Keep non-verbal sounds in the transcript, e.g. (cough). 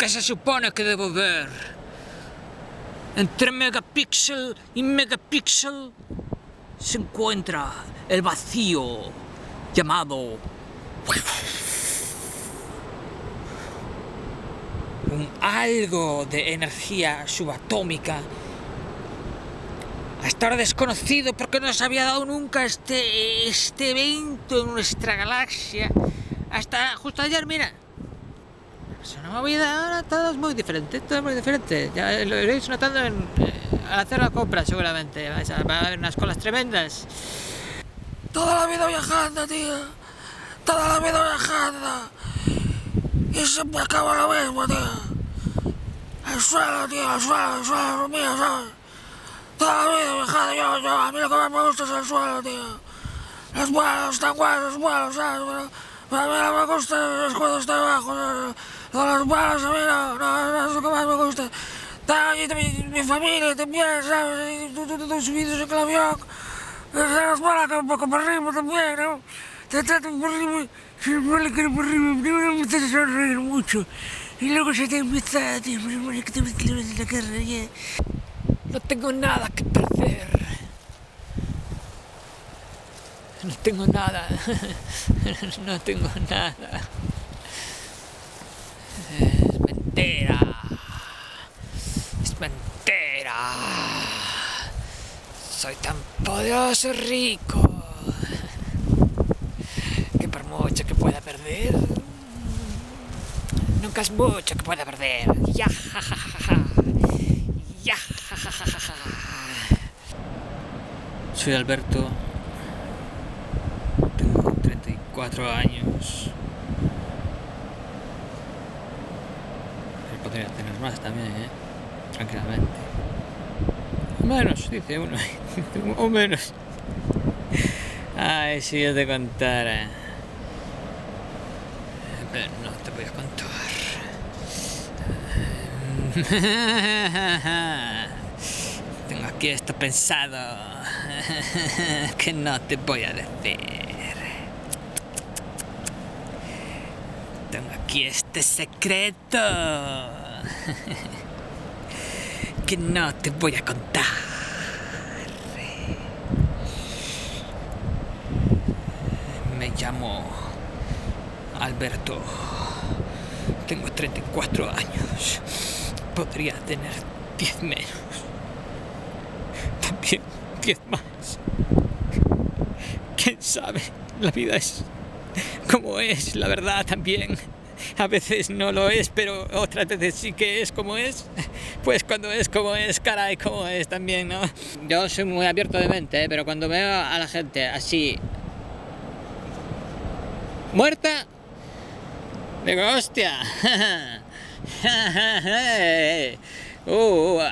¿Qué se supone que debo ver? Entre megapíxel y megapíxel se encuentra el vacío llamado un algo de energía subatómica. Hasta ahora desconocido porque no se había dado nunca este, este evento en nuestra galaxia. Hasta justo ayer, mira es una movida, ahora todo es muy diferente, todo es muy diferente. Ya lo iréis notando eh, al hacer la compra, seguramente. Va a haber unas colas tremendas. Toda la vida viajando, tío. Toda la vida viajando. Y siempre acaba lo mismo, tío. El suelo, tío, el suelo, el suelo, es mío, ¿sabes? Toda la vida viajando, yo, yo, a mí lo que más me gusta es el suelo, tío. Los vuelos, están buenos, los vuelos, ¿sabes? Pero a mí no me gusta es cuando estoy abajo, ¿no? Con los vuelos, a mí no, es lo que más me gusta. También mi familia también, ¿sabes? Tú subidos en el avión. Los vuelos un poco por arriba también, ¿no? Te tratan por arriba, se me que por arriba, primero me haces sonreír mucho. Y luego se te empieza, tío, me que te metes la carrera. No tengo nada que perder. No tengo nada. (laughs) No tengo nada. Es mentira. Es mentira. Soy tan poderoso rico que por mucho que pueda perder, nunca es mucho que pueda perder. Ya, ja, ja, ja. Ya, ja, ja, ja, ja. Soy Alberto. Tengo 34 años. Podría tener más también, ¿eh? Tranquilamente. Menos, dice uno. (laughs) o menos. Ay, si yo te contara. Pero no te voy a contar. (laughs) Tengo aquí esto pensado (laughs) que no te voy a decir. Tengo aquí este secreto que no te voy a contar. Me llamo Alberto. Tengo 34 años. Podría tener 10 menos. También 10 más. ¿Quién sabe? La vida es como es, la verdad también. A veces no lo es, pero otras veces sí que es como es. Pues cuando es como es, caray, como es también, ¿no? Yo soy muy abierto de mente, ¿eh? pero cuando veo a la gente así muerta, digo, hostia. (laughs) Uh, (laughs)